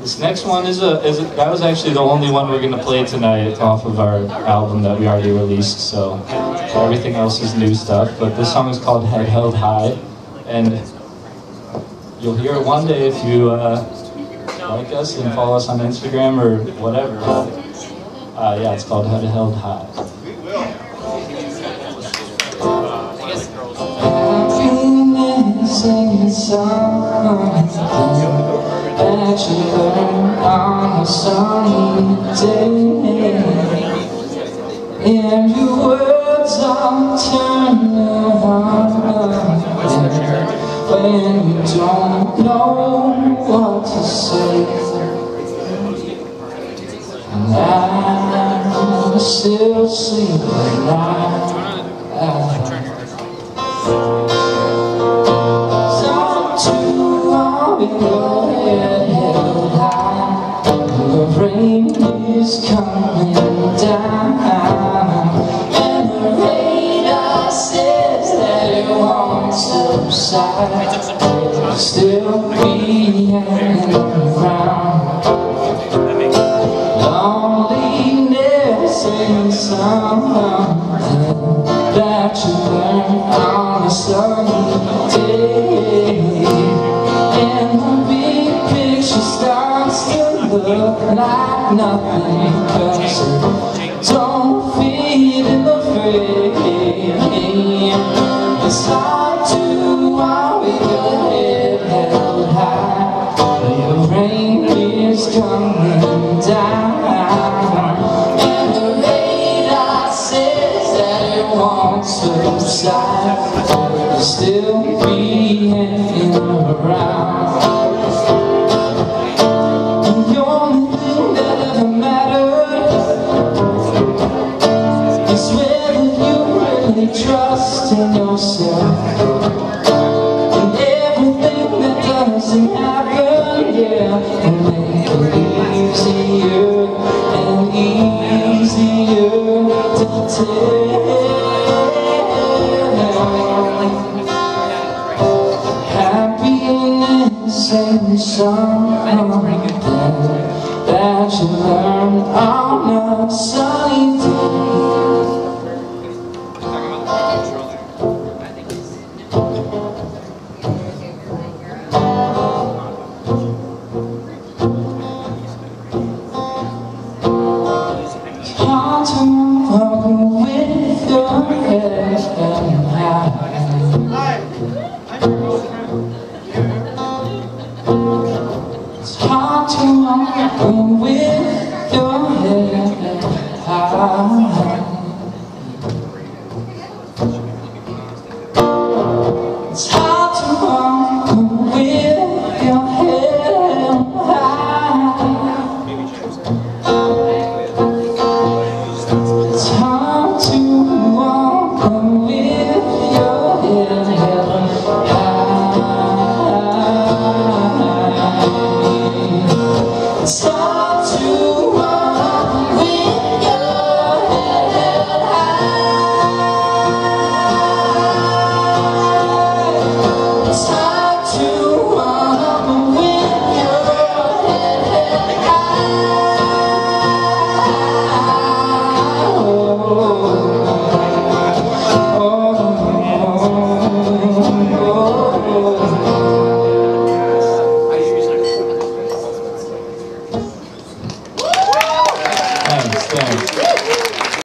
This next one is a, is a, that was actually the only one we're gonna play tonight off of our album that we already released. So everything else is new stuff. But this song is called Head Held High, and you'll hear it one day if you uh, like us and follow us on Instagram or whatever. Uh, yeah, it's called Head Held High. singing songs you on a sunny day. And your words are turning on when you don't know what to say. And I'm still sleeping now. Subside Still be hanging around Loneliness is something that you learn on a sunny day and the big picture starts to look like nothing Cause don't feel in the frame Still be hanging around the only thing that ever Is whether you really trust in yourself And everything that doesn't happen, yeah it easier and easier to tell Happiness ain't something that you learned on the sunny with your head high